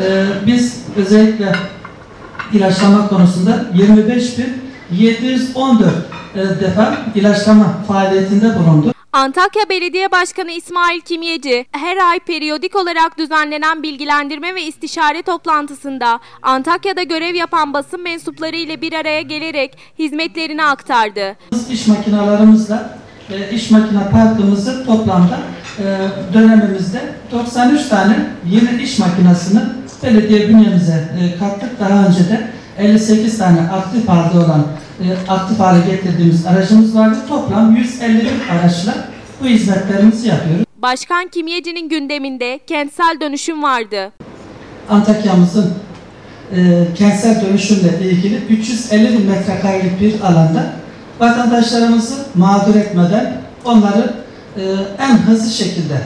Ee, biz özellikle ilaçlama konusunda 25.714 e, defa ilaçlama faaliyetinde bulunduk. Antakya Belediye Başkanı İsmail Kimyeci, her ay periyodik olarak düzenlenen bilgilendirme ve istişare toplantısında Antakya'da görev yapan basın mensupları ile bir araya gelerek hizmetlerini aktardı. İş makinalarımızla e, iş makine parkımızı toplamda e, dönemimizde 93 tane yeni iş makinesini belediye bünyemize e, kattık. Daha önce de 58 tane aktif halde olan e, aktif hale getirdiğimiz aracımız vardı. Toplam 151 araçla bu hizmetlerimizi yapıyoruz. Başkan Kimyeci'nin gündeminde kentsel dönüşüm vardı. Antakya'mızın e, kentsel dönüşümle ilgili 350 bin metrekarelik bir alanda vatandaşlarımızı mağdur etmeden onları e, en hızlı şekilde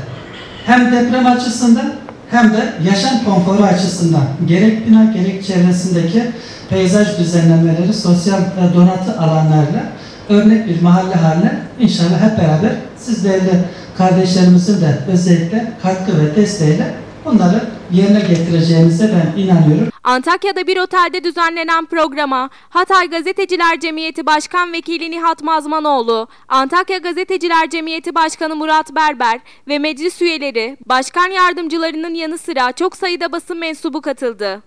hem deprem açısından hem de yaşam konforu açısından gerek bina gerek çevresindeki peyzaj düzenlemeleri, sosyal e, donatı alanlarla örnek bir mahalle haline inşallah hep beraber siz değerli kardeşlerimizin de özellikle katkı ve desteğiyle bunları yerine getireceğimize ben inanıyorum. Antakya'da bir otelde düzenlenen programa Hatay Gazeteciler Cemiyeti Başkan Vekili Nihat Mazmanoğlu, Antakya Gazeteciler Cemiyeti Başkanı Murat Berber ve meclis üyeleri, başkan yardımcılarının yanı sıra çok sayıda basın mensubu katıldı.